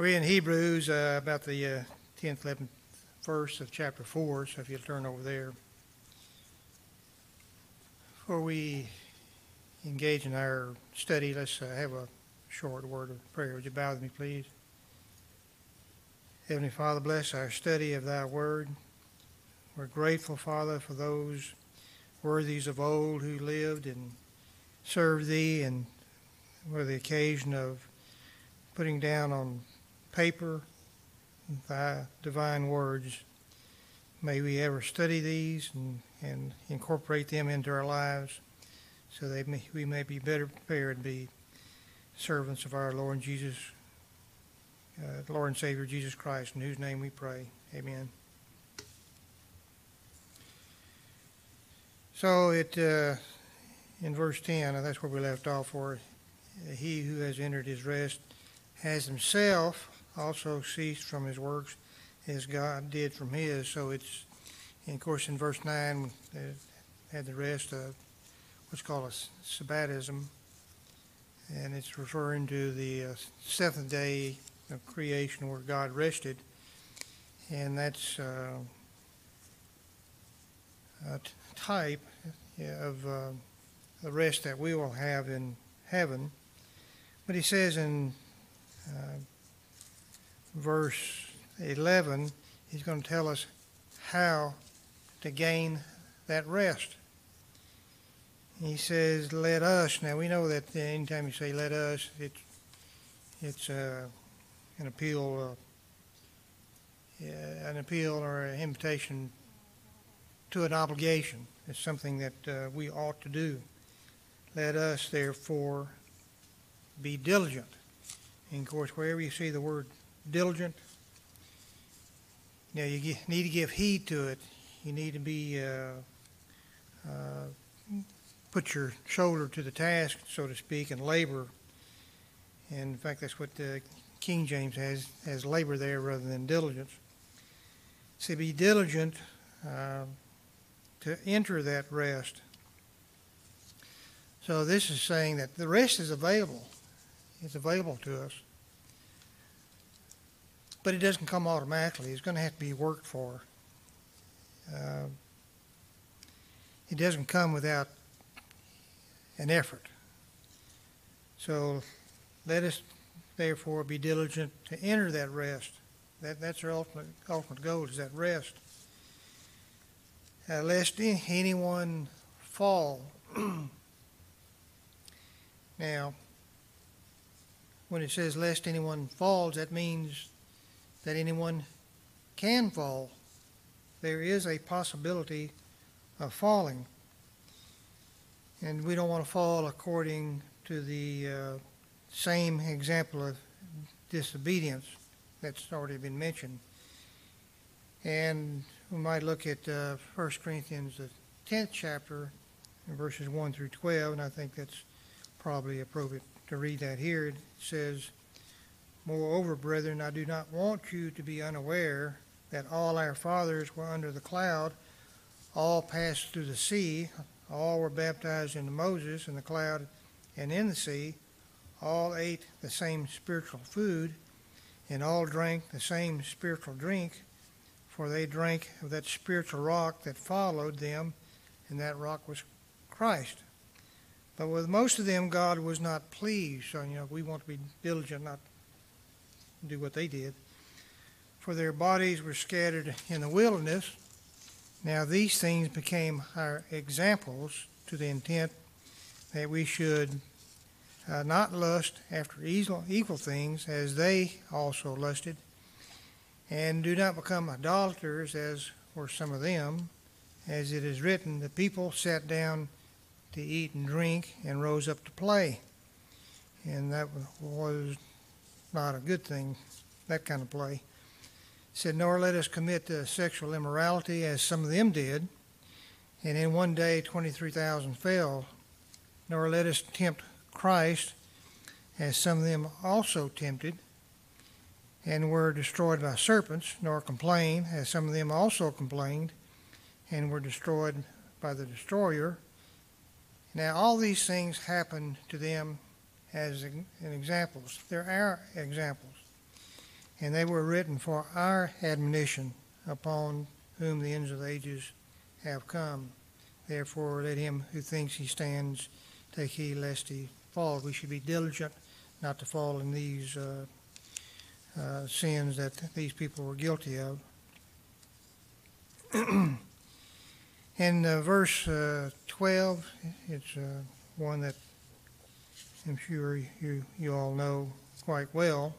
We're in Hebrews uh, about the uh, 10th, 11th verse of chapter 4, so if you'll turn over there. Before we engage in our study, let's uh, have a short word of prayer. Would you bow with me, please? Heavenly Father, bless our study of Thy Word. We're grateful, Father, for those worthies of old who lived and served Thee and were the occasion of putting down on paper thy divine words. May we ever study these and, and incorporate them into our lives so that we may be better prepared to be servants of our Lord Jesus, uh, Lord and Savior Jesus Christ, in whose name we pray. Amen. So it uh, in verse 10, and that's where we left off for he who has entered his rest has himself also ceased from his works as God did from his. So it's, of course, in verse 9, it had the rest of what's called a sabbatism, and it's referring to the uh, seventh day of creation where God rested, and that's uh, a type of uh, the rest that we will have in heaven. But he says in uh, verse 11, he's going to tell us how to gain that rest. He says, "Let us." Now we know that anytime you say "let us," it's it's uh, an appeal, uh, an appeal or an invitation to an obligation. It's something that uh, we ought to do. Let us, therefore, be diligent. And of course, wherever you see the word diligent. You know, you need to give heed to it. You need to be uh, uh, put your shoulder to the task, so to speak, and labor. And in fact, that's what the King James has has labor there rather than diligence. So be diligent uh, to enter that rest. So this is saying that the rest is available. It's available to us but it doesn't come automatically. It's going to have to be worked for. Uh, it doesn't come without an effort. So let us therefore be diligent to enter that rest. That, that's our ultimate, ultimate goal is that rest. Uh, lest anyone fall. now, when it says lest anyone falls, that means that anyone can fall. There is a possibility of falling. And we don't want to fall according to the uh, same example of disobedience that's already been mentioned. And we might look at uh, 1 Corinthians, the 10th chapter, verses 1 through 12, and I think that's probably appropriate to read that here. It says, Moreover, brethren, I do not want you to be unaware that all our fathers were under the cloud, all passed through the sea, all were baptized into Moses in the cloud and in the sea, all ate the same spiritual food, and all drank the same spiritual drink, for they drank of that spiritual rock that followed them, and that rock was Christ. But with most of them, God was not pleased. So, you know, we want to be diligent, not do what they did. For their bodies were scattered in the wilderness. Now these things became our examples to the intent that we should uh, not lust after evil, things as they also lusted, and do not become idolaters as were some of them. As it is written, the people sat down to eat and drink and rose up to play. And that was not a good thing, that kind of play. He said, Nor let us commit sexual immorality as some of them did, and in one day 23,000 fell. Nor let us tempt Christ as some of them also tempted and were destroyed by serpents, nor complain as some of them also complained and were destroyed by the destroyer. Now, all these things happened to them as examples. They're our examples. and they were written for our admonition, upon whom the ends of the ages have come. Therefore, let him who thinks he stands take heed lest he fall. We should be diligent not to fall in these uh, uh, sins that these people were guilty of. in uh, verse uh, 12, it's uh, one that I'm sure you, you all know quite well.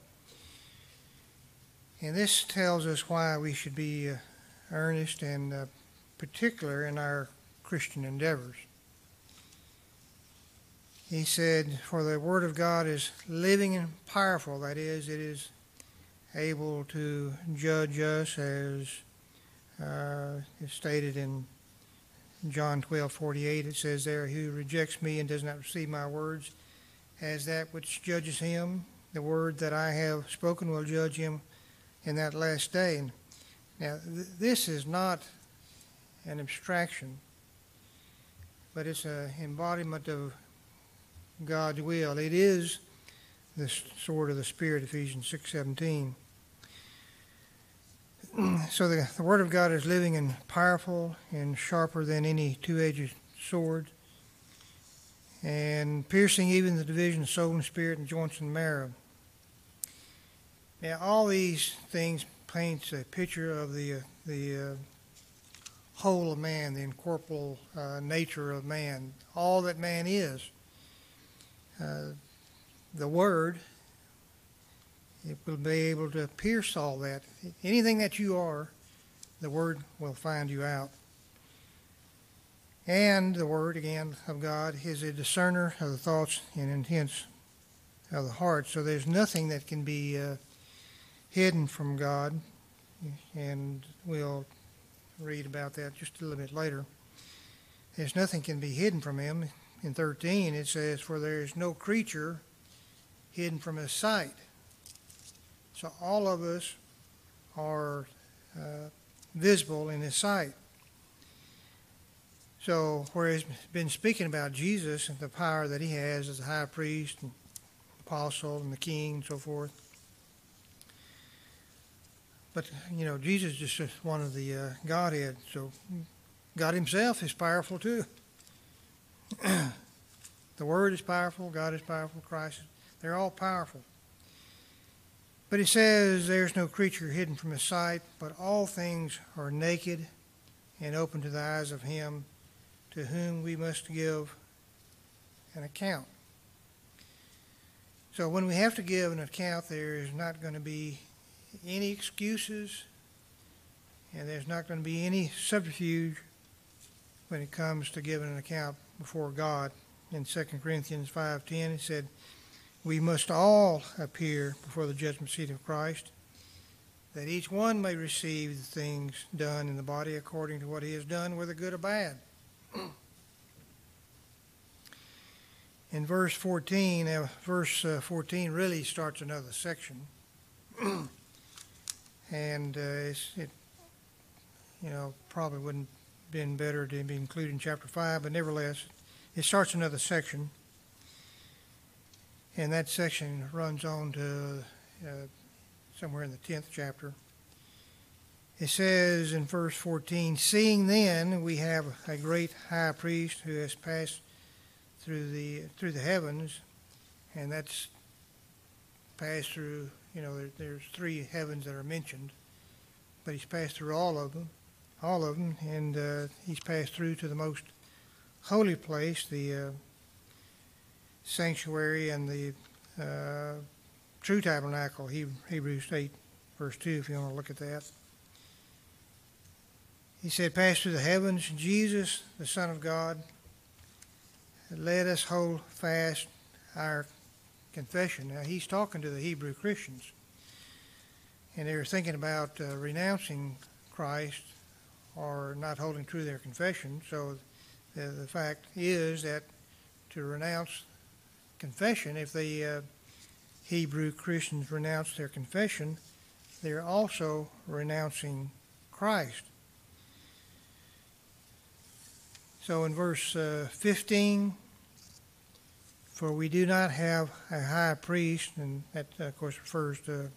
And this tells us why we should be uh, earnest and uh, particular in our Christian endeavors. He said, For the Word of God is living and powerful, that is, it is able to judge us as uh, is stated in John 12, 48. It says there, Who rejects me and does not receive my words as that which judges him, the word that I have spoken will judge him in that last day. Now, th- this is not an abstraction, but it's an embodiment of God's will. It is the sword of the Spirit, Ephesians 6.17. so the, the Word of God is living and powerful and sharper than any two-edged sword and piercing even the division of soul and spirit and joints and marrow. Now, all these things paints a picture of the uh, the uh, whole of man, the incorporeal uh, nature of man, all that man is. Uh, the Word, it will be able to pierce all that. Anything that you are, the Word will find you out. And the Word, again, of God is a discerner of the thoughts and intents of the heart. So there's nothing that can be uh, hidden from God. And we'll read about that just a little bit later. There's nothing can be hidden from Him. In 13, it says, For there is no creature hidden from His sight. So all of us are uh, visible in His sight. So, where he's been speaking about Jesus and the power that he has as a high priest and apostle and the king and so forth. But, you know, Jesus is just one of the uh, Godhead. So, God himself is powerful too. the Word is powerful, God is powerful, Christ. They're all powerful. But he says there's no creature hidden from his sight, but all things are naked and open to the eyes of him to whom we must give an account. So when we have to give an account, there is not going to be any excuses and there's not going to be any subterfuge when it comes to giving an account before God. In 2 Corinthians 5:10 it said, "We must all appear before the judgment seat of Christ, that each one may receive the things done in the body according to what he has done, whether good or bad." in verse 14, uh, verse uh, 14 really starts another section. and uh, it, you know, probably wouldn't been better to be included in chapter 5, but nevertheless, it starts another section. And that section runs on to uh, somewhere in the 10th chapter. It says in verse 14, Seeing then we have a great high priest who has passed through the through the heavens, and that's passed through. You know, there, there's three heavens that are mentioned, but he's passed through all of them, all of them, and uh, he's passed through to the most holy place, the uh, sanctuary and the uh, true tabernacle. Hebrews 8, verse 2, if you want to look at that. He said, Pass through the heavens, Jesus, the Son of God, let us hold fast our confession. Now, he's talking to the Hebrew Christians, and they were thinking about uh, renouncing Christ or not holding true their confession. So, the, the fact is that to renounce confession, if the uh, Hebrew Christians renounce their confession, they're also renouncing Christ. So in verse uh, 15, for we do not have a high priest, and that of course refers to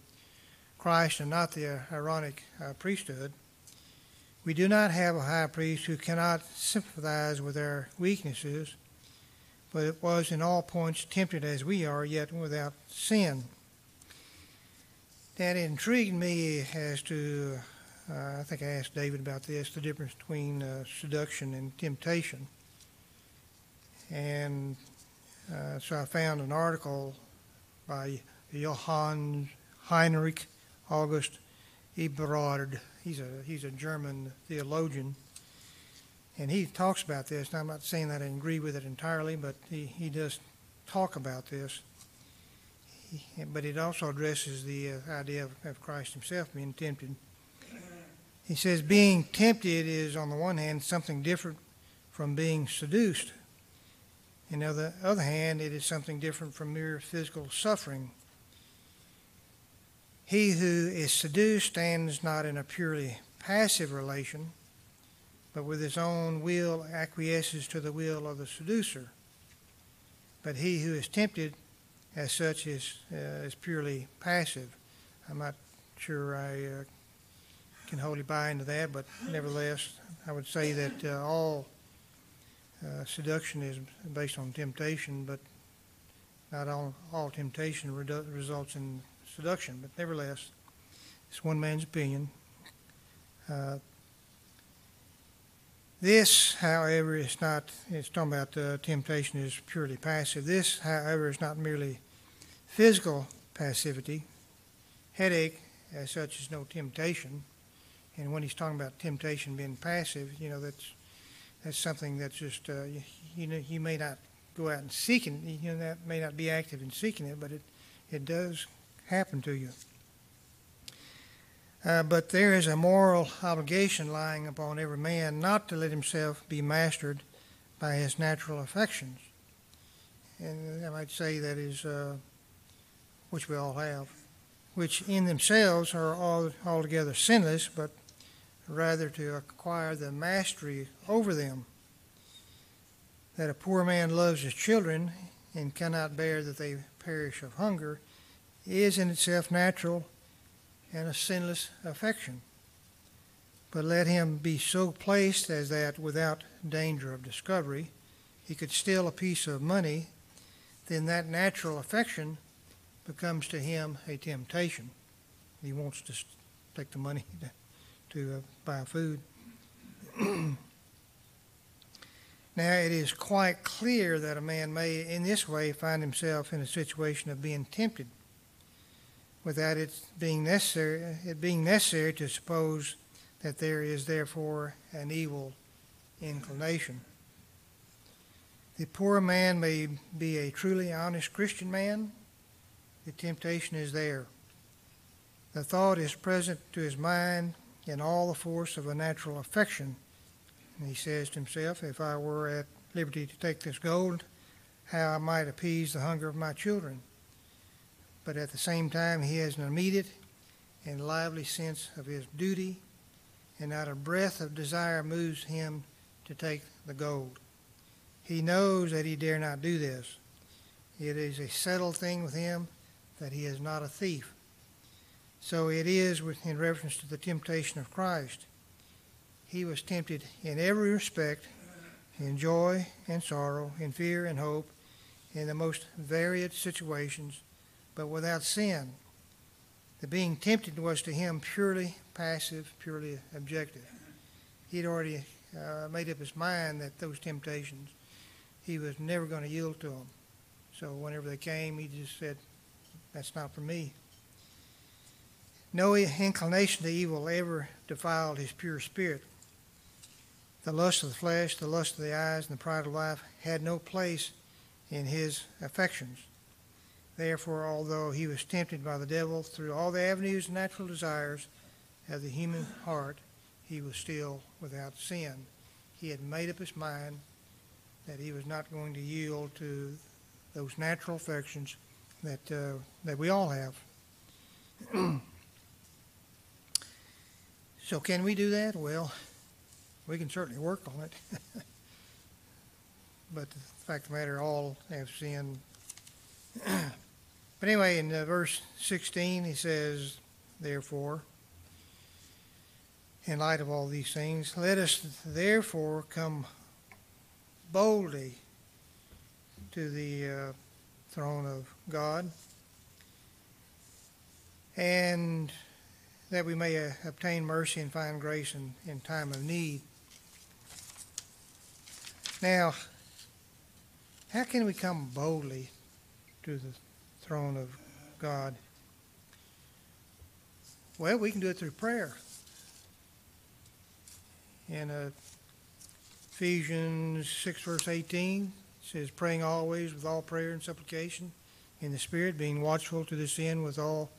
Christ and not the Aaronic uh, priesthood. We do not have a high priest who cannot sympathize with our weaknesses, but it was in all points tempted as we are, yet without sin. That intrigued me as to, uh, I think I asked David about this, the difference between uh, seduction and temptation. And uh, so I found an article by Johann Heinrich August Ebrard. He's a he's a German theologian, and he talks about this. And I'm not saying that I agree with it entirely, but he, he does talk about this. He, but it also addresses the uh, idea of, of Christ Himself being tempted. He says being tempted is, on the one hand, something different from being seduced. And on the other hand, it is something different from mere physical suffering. He who is seduced stands not in a purely passive relation, but with his own will acquiesces to the will of the seducer. But he who is tempted, as such, is, uh, is purely passive. I'm not sure I uh, can wholly buy into that, but nevertheless, I would say that uh, all uh, seduction is based on temptation, but not all, all temptation redu- results in seduction, but nevertheless, it's one man's opinion. Uh, this, however, is not, it's talking about uh, temptation is purely passive. This, however, is not merely physical passivity. Headache, as such, is no temptation. And when he's talking about temptation being passive, you know, that's, that's something that's just, uh, you, you know, you may not go out and seek it, you know, that may not be active in seeking it, but it, it does happen to you. Uh, but there is a moral obligation lying upon every man not to let himself be mastered by his natural affections. And I might say that is, uh, which we all have, which in themselves are all, altogether sinless, but rather to acquire the mastery over them. That a poor man loves his children and cannot bear that they perish of hunger is in itself natural and a sinless affection. But let him be so placed as that without danger of discovery he could steal a piece of money, then that natural affection becomes to him a temptation. He wants to take the money to, buy food. now, it is quite clear that a man may, in this way, find himself in a situation of being tempted without it being necessary, it being necessary to suppose that there is therefore an evil inclination. The poor man may be a truly honest Christian man. The temptation is there. The thought is present to his mind in all the force of a natural affection. And he says to himself, If I were at liberty to take this gold, how I might appease the hunger of my children but at the same time, he has an immediate and lively sense of his duty, and not a breath of desire moves him to take the gold. He knows that he dare not do this. It is a settled thing with him that he is not a thief. So it is in reference to the temptation of Christ. He was tempted in every respect, in joy and sorrow, in fear and hope, in the most varied situations, but without sin. The being tempted was to him purely passive, purely objective. He'd already uh, made up his mind that those temptations, he was never going to yield to them. So whenever they came, he just said, That's not for me. No inclination to evil ever defiled his pure spirit. The lust of the flesh, the lust of the eyes, and the pride of life had no place in his affections. Therefore, although he was tempted by the devil through all the avenues and natural desires of the human heart, he was still without sin. He had made up his mind that he was not going to yield to those natural affections that, uh, that we all have. so, can we do that? Well, we can certainly work on it. but the fact of the matter, all have sinned. But anyway, in uh, verse 16, he says, therefore, in light of all these things, let us therefore come boldly to the uh, throne of God, and that we may uh, obtain mercy and find grace in, in time of need. Now, how can we come boldly to the throne of God? Well, we can do it through prayer. In uh, Ephesians 6, verse 18, it says, Praying always with all prayer and supplication in the Spirit, being watchful to this end with all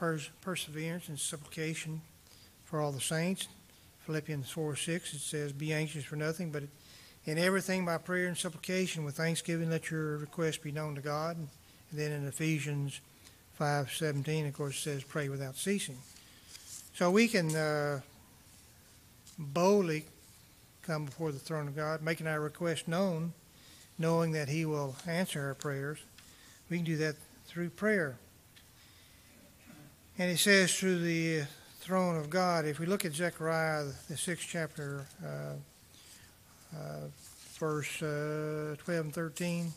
pers- perseverance and supplication for all the saints. Philippians 4, 6, it says, Be anxious for nothing, but in everything by prayer and supplication with thanksgiving, let your requests be known to God. And then in Ephesians 5:17, of course, it says, "Pray without ceasing." So we can uh, boldly come before the throne of God, making our request known, knowing that He will answer our prayers. We can do that through prayer. And he says through the throne of God. If we look at Zechariah, the sixth chapter. Uh, uh, verse uh, 12 and 13.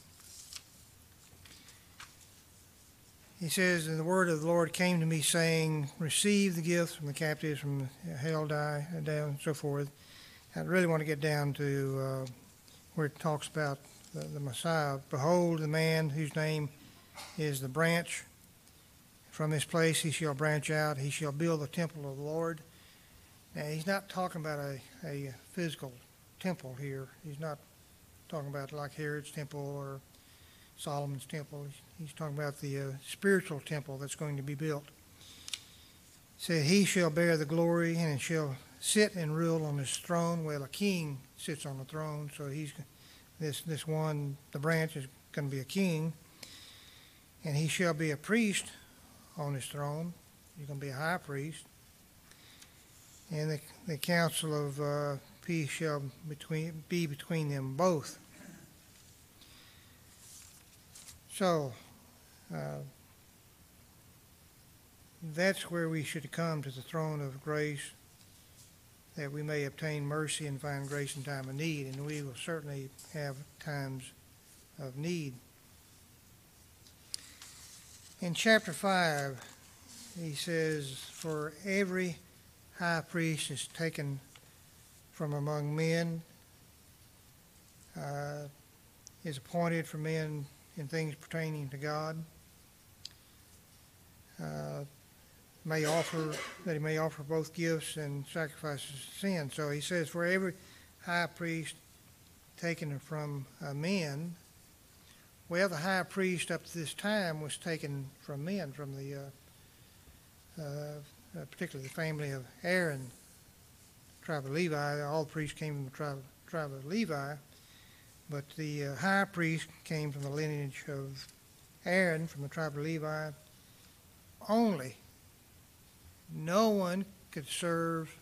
He says, And the word of the Lord came to me, saying, Receive the gifts from the captives, from Heldai, uh, down, and so forth. I really want to get down to uh, where it talks about the, the Messiah. Behold, the man whose name is the branch. From this place he shall branch out. He shall build the temple of the Lord. Now, he's not talking about a, a physical temple here. He's not talking about like Herod's temple or Solomon's temple. He's talking about the uh, spiritual temple that's going to be built. So he shall bear the glory and shall sit and rule on his throne. Well, a king sits on the throne, so he's this this one, the branch is going to be a king, and he shall be a priest on his throne. He's going to be a high priest. And the, the counsel of uh, peace shall between, be between them both. So, uh, that's where we should come to the throne of grace that we may obtain mercy and find grace in time of need. And we will certainly have times of need. In chapter 5, he says, For every high priest is taken from among men, uh, is appointed for men in things pertaining to God. Uh, may offer that he may offer both gifts and sacrifices of sin. So he says, for every high priest taken from uh, men, well, the high priest up to this time was taken from men, from the uh, uh, uh particularly the family of Aaron tribe of Levi. All priests came from the tribe, tribe of Levi, but the uh, high priest came from the lineage of Aaron from the tribe of Levi only. No one could serve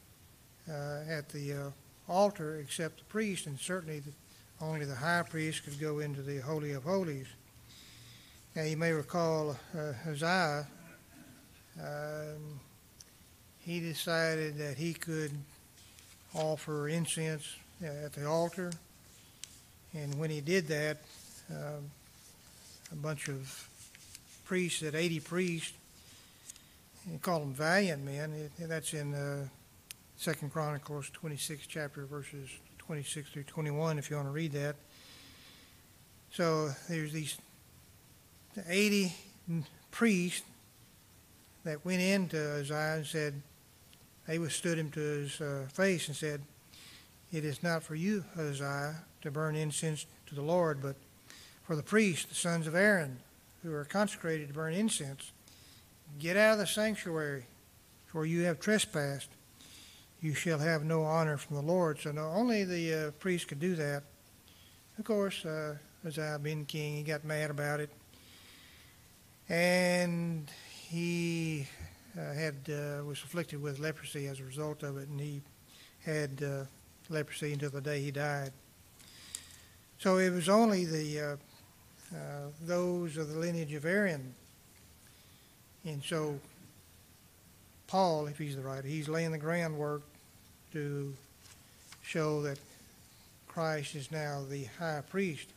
uh, at the uh, altar except the priest, and certainly the, only the high priest could go into the Holy of Holies. Now, you may recall uh, Uzziah, um, he decided that he could offer incense at the altar. And when he did that, uh, a bunch of priests, that 80 priests, he called them valiant men. That's in uh, Second Chronicles 26 chapter verses 26 through 21 if you want to read that. So there's these 80 priests that went into Uzziah and said, they withstood him to his uh, face and said, It is not for you, Uzziah, to burn incense to the Lord, but for the priests, the sons of Aaron, who are consecrated to burn incense. Get out of the sanctuary, for you have trespassed. You shall have no honor from the Lord. So no, only the uh, priest could do that. Of course, uh, Uzziah being king, he got mad about it. And he uh, had uh, was afflicted with leprosy as a result of it, and he had uh, leprosy until the day he died. So it was only the uh, those of the lineage of Aaron, and so Paul, if he's the writer, he's laying the groundwork to show that Christ is now the high priest.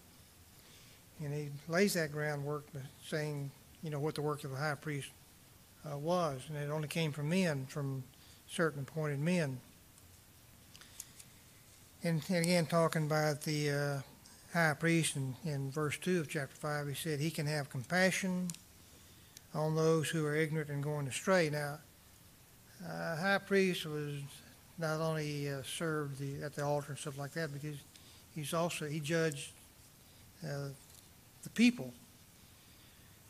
And he lays that groundwork by saying, you know, what the work of the high priest uh, was. And it only came from men, from certain appointed men. And, and again, talking about the uh, high priest in, in verse 2 of chapter 5, he said, He can have compassion on those who are ignorant and going astray. Now, uh, high priest was not only uh, served the, at the altar and stuff like that, because he's also he judged uh, the people.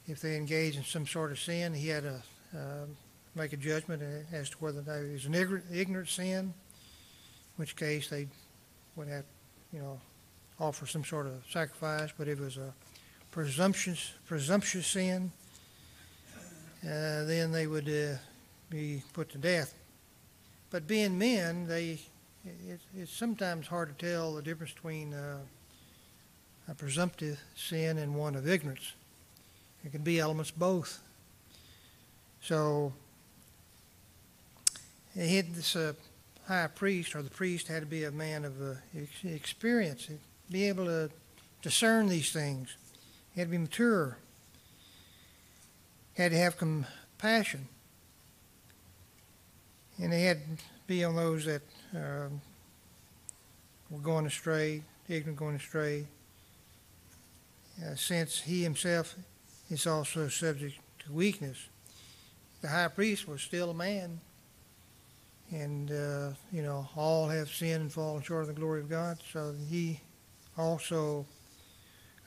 If they engaged in some sort of sin, he had to uh, make a judgment as to whether that was an ignorant, ignorant sin, in which case they would have, you know, offer some sort of sacrifice. But if it was a presumptuous, presumptuous sin, uh, then they would uh, be put to death. But being men, they it, it's sometimes hard to tell the difference between uh, a presumptive sin and one of ignorance. It can be elements both. So, this uh, high priest or the priest had to be a man of uh, experience, be able to discern these things. He had to be mature. He had to have compassion. And he had to be on those that um, were going astray, ignorant going astray, uh, since he himself is also subject to weakness. The high priest was still a man, and uh, you know all have sinned and fallen short of the glory of God. So he also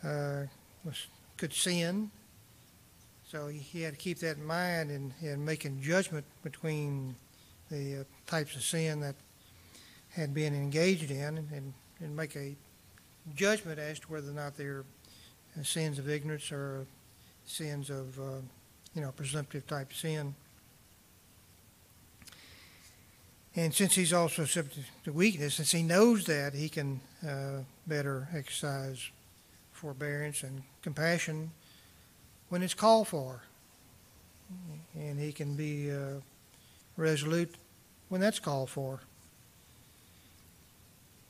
uh, was could sin. So he, had to keep that in mind in, in making judgment between the uh, types of sin that had been engaged in, and, and make a judgment as to whether or not they're uh, sins of ignorance or sins of, uh, you know, presumptive type sin. And since he's also subject to weakness, since he knows that, he can uh, better exercise forbearance and compassion when it's called for. And he can be uh, resolute when that's called for.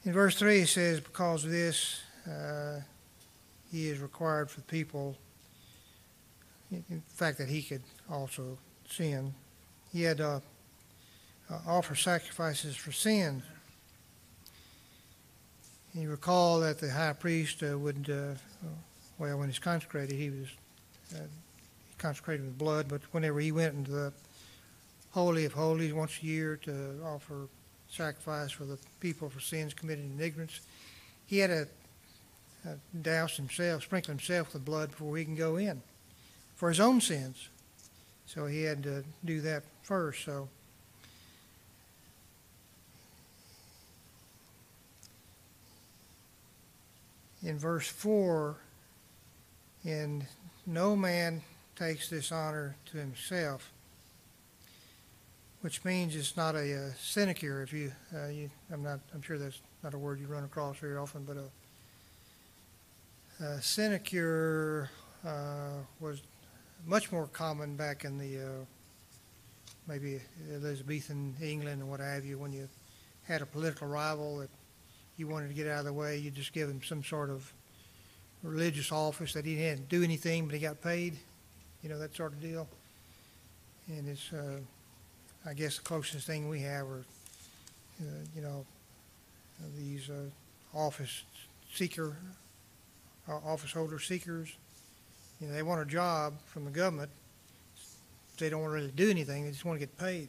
In verse 3, it says, Because of this, uh, he is required for the people, in fact that he could also sin, he had to uh, offer sacrifices for sins. You recall that the high priest uh, would, uh, well, when he's consecrated, he was uh, consecrated with blood, but whenever he went into the Holy of Holies once a year to offer sacrifice for the people for sins committed in ignorance, he had to douse himself, sprinkle himself with blood before he can go in for his own sins. So he had to do that first. So in verse 4, and no man takes this honor to himself, which means it's not a, a sinecure. If you, uh, you, I'm not, I'm sure that's not a word you run across very often, but a, a sinecure uh, was much more common back in the uh, maybe Elizabethan England and what have you, when you had a political rival that you wanted to get out of the way, you just give him some sort of religious office that he didn't do anything, but he got paid, you know, that sort of deal. And it's, uh, I guess, the closest thing we have are, uh, you know, these uh, office seeker, uh, office holder seekers. You know, they want a job from the government. They don't want to really do anything. They just want to get paid.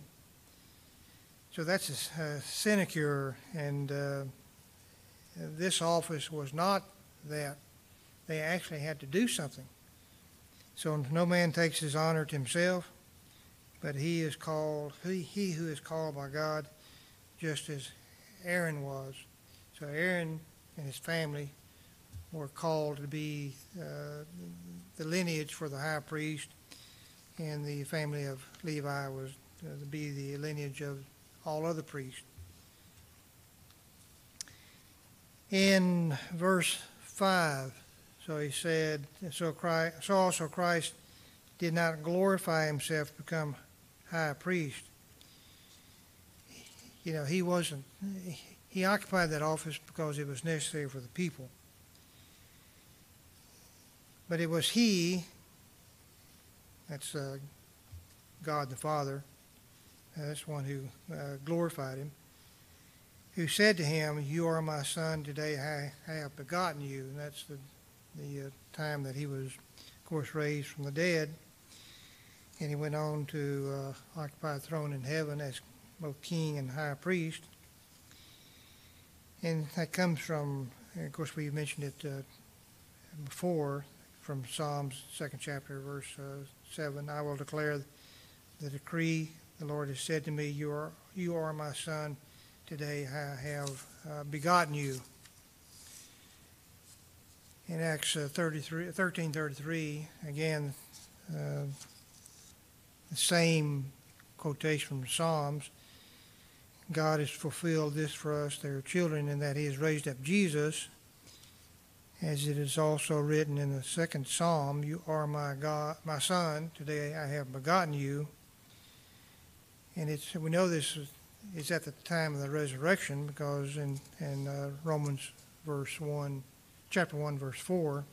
So that's a, a sinecure, and uh, this office was not that. They actually had to do something. So no man takes his honor to himself, but he is called, he, he who is called by God, just as Aaron was. So Aaron and his family were called to be uh, the lineage for the high priest, and the family of Levi was uh, to be the lineage of all other priests. in verse 5. So he said, so, Christ, so also Christ did not glorify himself to become high priest. you know, he wasn't, he occupied that office because it was necessary for the people. But it was he, that's uh, God the Father, uh, that's one who uh, glorified him, who said to him, You are my son, today I, I have begotten you. And that's the, the uh, time that he was, of course, raised from the dead. And he went on to uh, occupy the throne in heaven as both king and high priest. And that comes from, of course, we mentioned it uh, before, from Psalms, second chapter, verse uh, 7. I will declare the decree. The Lord has said to me, You are, you are my son. Today I have uh, begotten you. In Acts uh, 33, 13:33, again, uh, the same quotation from Psalms. God has fulfilled this for us, their children, in that He has raised up Jesus, as it is also written in the second Psalm, "You are my God, my Son. Today I have begotten you." And it's we know this is, at the time of the resurrection because in in uh, Romans verse one, chapter one, verse four,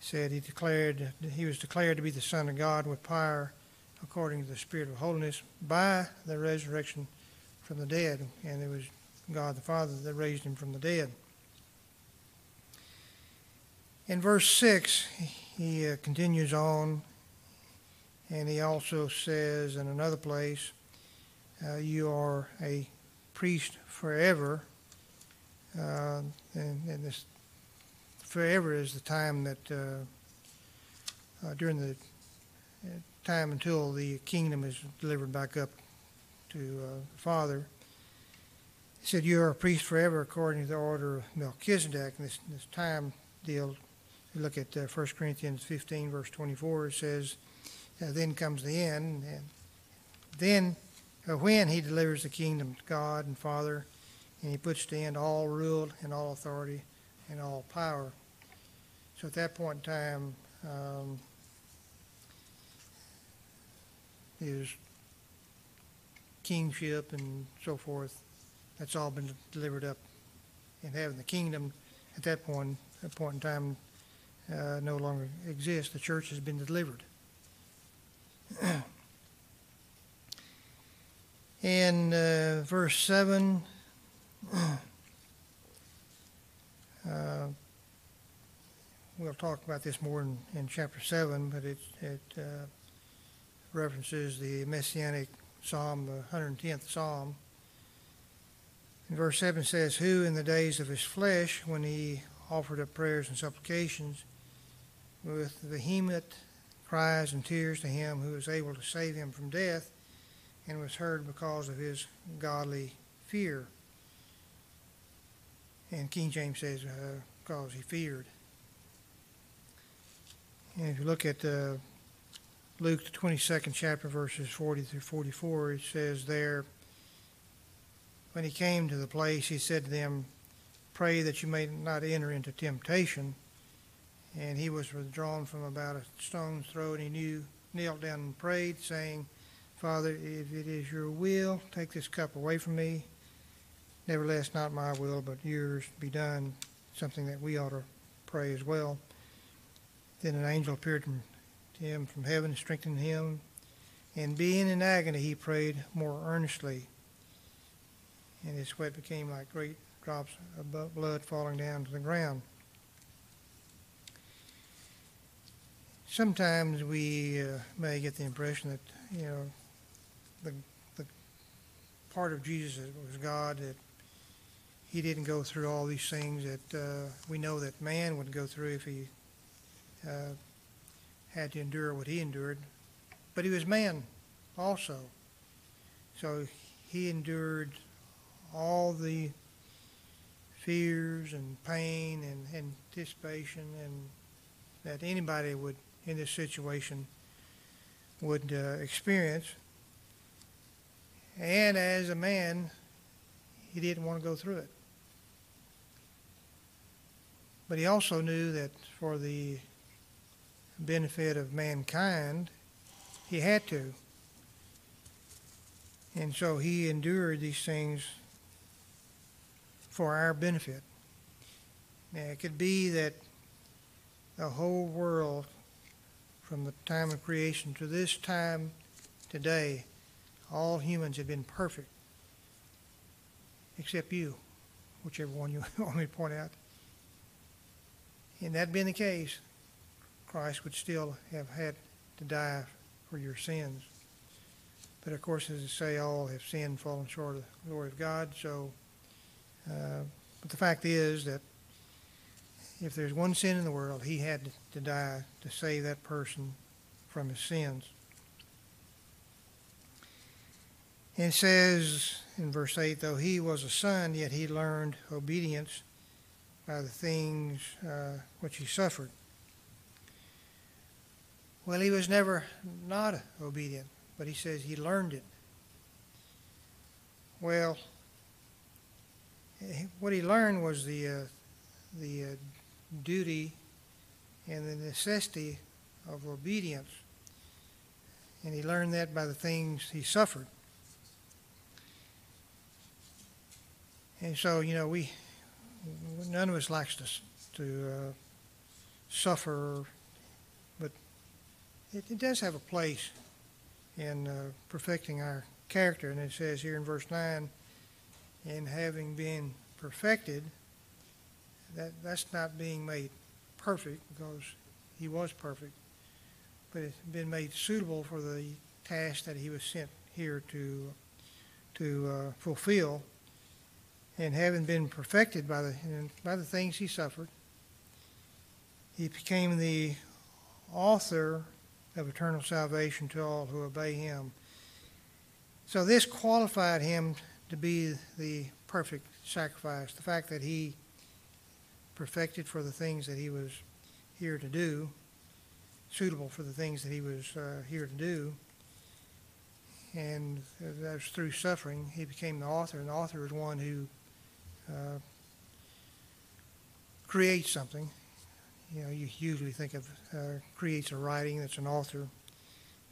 said he declared he was declared to be the Son of God with power according to the Spirit of holiness by the resurrection from the dead, and it was God the Father that raised him from the dead. In verse 6, he uh, continues on, and he also says in another place, uh, You are a priest forever. Uh, and, and, this forever is the time that uh, uh, during the time until the kingdom is delivered back up to uh, the Father. He said, You are a priest forever according to the order of Melchizedek. And this, this time deal, you look at uh, 1 Corinthians 15, verse 24, it says, Then comes the end. And then, uh, when he delivers the kingdom to God and Father, and he puts to end all rule and all authority and all power. So at that point in time, um, his kingship and so forth, that's all been delivered up and having The kingdom at that point, that point in time, uh, no longer exists. The church has been delivered. in uh, verse 7, uh, we'll talk about this more in, in chapter 7, but it, it uh, references the Messianic Psalm, the 110th Psalm. And verse 7 says, Who in the days of his flesh, when he offered up prayers and supplications, with vehement cries and tears to him who was able to save him from death, and was heard because of his godly fear. And King James says, uh, because he feared. And if you look at uh, Luke, the 22nd chapter, verses 40 through 44, it says there, When he came to the place, he said to them, Pray that you may not enter into temptation. And he was withdrawn from about a stone's throw, and he knew, knelt down and prayed, saying, Father, if it is your will, take this cup away from me. Nevertheless, not my will, but yours be done. Something that we ought to pray as well. Then an angel appeared him from heaven, strengthened him. And being in agony, he prayed more earnestly. And his sweat became like great drops of blood falling down to the ground. Sometimes we uh, may get the impression that, you know, the, the part of Jesus was God, that he didn't go through all these things that uh, we know that man would go through if he uh, had to endure what he endured, but he was man also. So he endured all the fears and pain and anticipation and that anybody would in this situation would uh, experience. And as a man, he didn't want to go through it. But he also knew that for the benefit of mankind, he had to. And so he endured these things for our benefit. Now, it could be that the whole world, from the time of creation to this time today, all humans have been perfect, except you, whichever one you want me to point out. And that being the case, Christ would still have had to die for your sins. But of course, as I say, all have sinned, fallen short of the glory of God. So, uh, but the fact is that if there's one sin in the world, He had to die to save that person from his sins. And it says in verse 8, though he was a son, yet he learned obedience by the things uh, which he suffered. Well, he was never not obedient, but he says he learned it. Well, what he learned was the uh, the uh, duty and the necessity of obedience, and he learned that by the things he suffered. And so, you know, we none of us likes to to uh, suffer, it, it, does have a place in uh, perfecting our character. And it says here in verse nine, in having been perfected, that that's not being made perfect because he was perfect, but it's been made suitable for the task that he was sent here to to uh, fulfill and having been perfected by the, by the things he suffered, he became the author of eternal salvation to all who obey him. So this qualified him to be the perfect sacrifice. The fact that he perfected for the things that he was here to do, suitable for the things that he was uh, here to do, and that was through suffering. He became the author, and the author is one who uh, creates something. You know, you usually think of uh, creates a writing that's an author,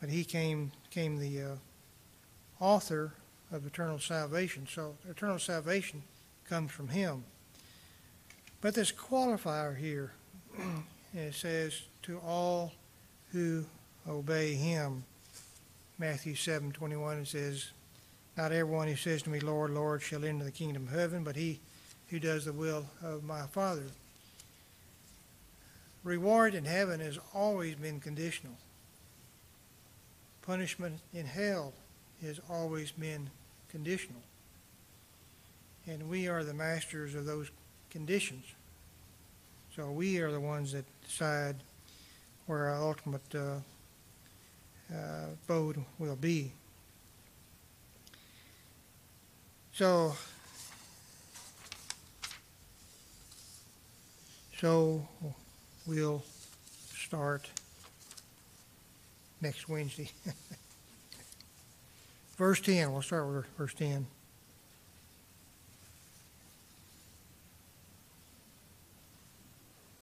but he came came the uh, author of eternal salvation. So eternal salvation comes from him. But this qualifier here, it says to all who obey him. Matthew 7:21 it says, "Not everyone who says to me, Lord, Lord, shall enter the kingdom of heaven, but he who does the will of my Father. Reward in heaven has always been conditional. Punishment in hell has always been conditional. And we are the masters of those conditions. So we are the ones that decide where our ultimate uh, uh, abode will be. So So we'll start next Wednesday. verse 10, we'll start with verse 10.